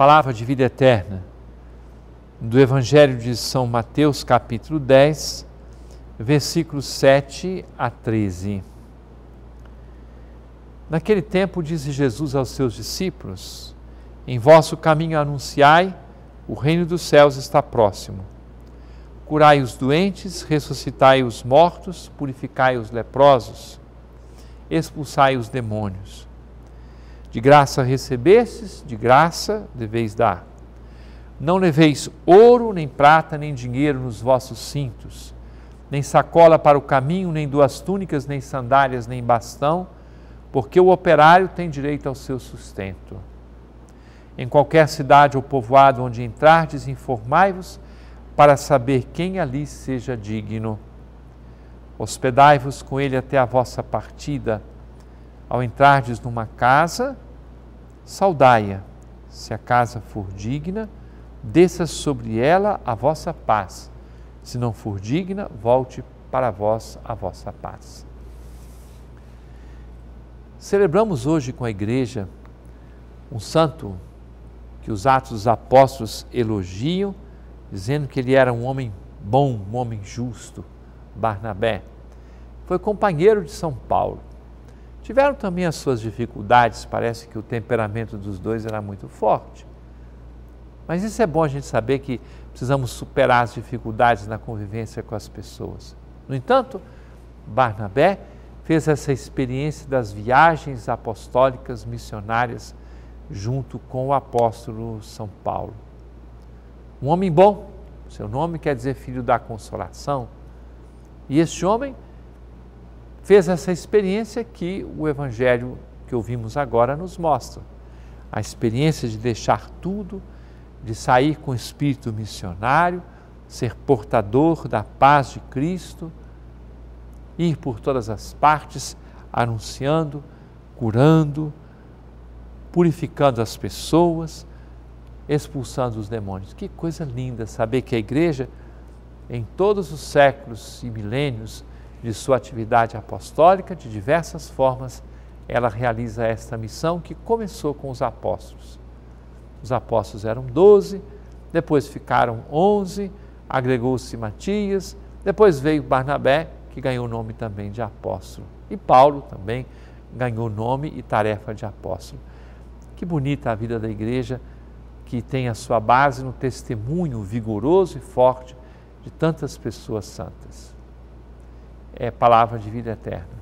palavra de vida eterna do Evangelho de São Mateus, capítulo 10, versículos 7 a 13. Naquele tempo, disse Jesus aos seus discípulos: Em vosso caminho anunciai, o reino dos céus está próximo. Curai os doentes, ressuscitai os mortos, purificai os leprosos, expulsai os demônios. De graça recebestes, de graça deveis dar. Não leveis ouro, nem prata, nem dinheiro nos vossos cintos, nem sacola para o caminho, nem duas túnicas, nem sandálias, nem bastão, porque o operário tem direito ao seu sustento. Em qualquer cidade ou povoado onde entrardes, informai-vos para saber quem ali seja digno. Hospedai-vos com ele até a vossa partida. Ao entrardes numa casa, saudai-a. Se a casa for digna, desça sobre ela a vossa paz. Se não for digna, volte para vós a vossa paz. Celebramos hoje com a igreja um santo que os Atos dos Apóstolos elogiam dizendo que ele era um homem bom, um homem justo, Barnabé. Foi companheiro de São Paulo. Tiveram também as suas dificuldades, parece que o temperamento dos dois era muito forte. Mas isso é bom a gente saber que precisamos superar as dificuldades na convivência com as pessoas. No entanto, Barnabé fez essa experiência das viagens apostólicas missionárias junto com o apóstolo São Paulo. Um homem bom, seu nome quer dizer filho da consolação. E este homem fez essa experiência que o evangelho que ouvimos agora nos mostra. A experiência de deixar tudo, de sair com espírito missionário, ser portador da paz de Cristo, ir por todas as partes anunciando, curando, purificando as pessoas, expulsando os demônios. Que coisa linda saber que a igreja, em todos os séculos e milênios de sua atividade apostólica, de diversas formas, ela realiza esta missão que começou com os apóstolos. Os apóstolos eram doze, depois ficaram onze, agregou-se Matias, depois veio Barnabé, que ganhou o nome também de apóstolo, e Paulo também ganhou nome e tarefa de apóstolo. Que bonita a vida da igreja que tem a sua base no testemunho vigoroso e forte de tantas pessoas santas. É palavra de vida eterna.